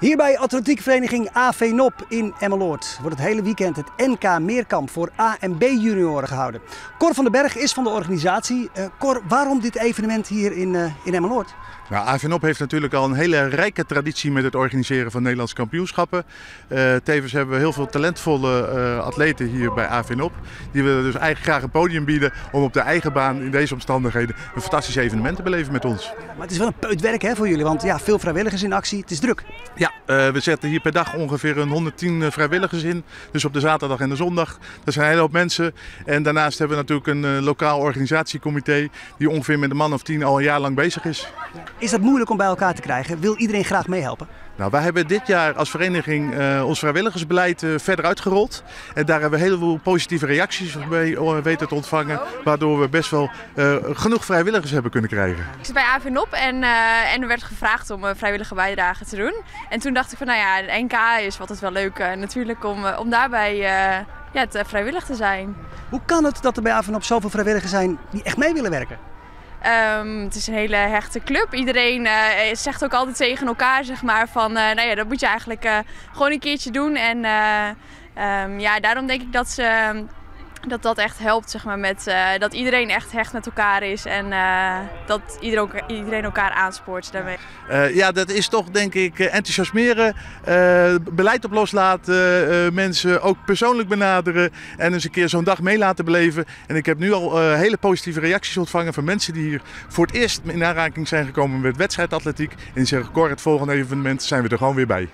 Hier bij atletiekvereniging AV Nop in Emmeloord wordt het hele weekend het NK Meerkamp voor A en B junioren gehouden. Cor van den Berg is van de organisatie. Uh, Cor, waarom dit evenement hier in, uh, in Emmeloord? Nou, AVNOP heeft natuurlijk al een hele rijke traditie met het organiseren van Nederlandse kampioenschappen. Uh, tevens hebben we heel veel talentvolle uh, atleten hier bij AVNOP. Die willen dus eigenlijk graag een podium bieden om op de eigen baan in deze omstandigheden een fantastisch evenement te beleven met ons. Maar het is wel een peut werk hè, voor jullie, want ja, veel vrijwilligers in actie. Het is druk. Ja, uh, we zetten hier per dag ongeveer een 110 vrijwilligers in. Dus op de zaterdag en de zondag. Dat zijn een hele hoop mensen. En daarnaast hebben we natuurlijk een lokaal organisatiecomité die ongeveer met een man of tien al een jaar lang bezig is. Is dat moeilijk om bij elkaar te krijgen? Wil iedereen graag meehelpen? Nou, wij hebben dit jaar als vereniging uh, ons vrijwilligersbeleid uh, verder uitgerold. En daar hebben we een heleboel positieve reacties mee uh, weten te ontvangen. Waardoor we best wel genoeg vrijwilligers hebben kunnen krijgen. Ik zit bij AVNOP en, en er werd gevraagd om vrijwillige bijdrage te doen. En toen dacht ik van nou ja, de NK is altijd wel leuk natuurlijk om, om daarbij ja, te, vrijwillig te zijn. Hoe kan het dat er bij AVNOP zoveel vrijwilligers zijn die echt mee willen werken? Um, het is een hele hechte club. Iedereen uh, zegt ook altijd tegen elkaar, zeg maar, van uh, nou ja, dat moet je eigenlijk uh, gewoon een keertje doen. En um, ja, daarom denk ik dat ze dat dat echt helpt, zeg maar, met uh, dat iedereen echt hecht met elkaar is en uh, dat iedereen, iedereen elkaar aanspoort daarmee. Uh, ja, dat is toch denk ik enthousiasmeren, beleid op loslaten, mensen ook persoonlijk benaderen en eens een keer zo'n dag mee laten beleven. En ik heb nu al hele positieve reacties ontvangen van mensen die hier voor het eerst in aanraking zijn gekomen met wedstrijdatletiek. En die zeggen, Cor, het volgende evenement zijn we er gewoon weer bij.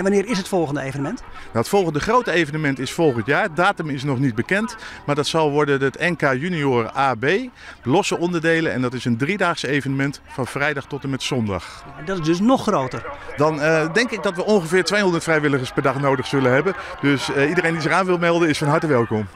En wanneer is het volgende evenement? Nou, het volgende grote evenement is volgend jaar. datum is nog niet bekend. Maar dat zal worden het NK Junior AB. Losse onderdelen. En dat is een driedaags evenement van vrijdag tot en met zondag. Dat is dus nog groter. Dan uh, denk ik dat we ongeveer 200 vrijwilligers per dag nodig zullen hebben. Dus uh, iedereen die zich aan wil melden is van harte welkom.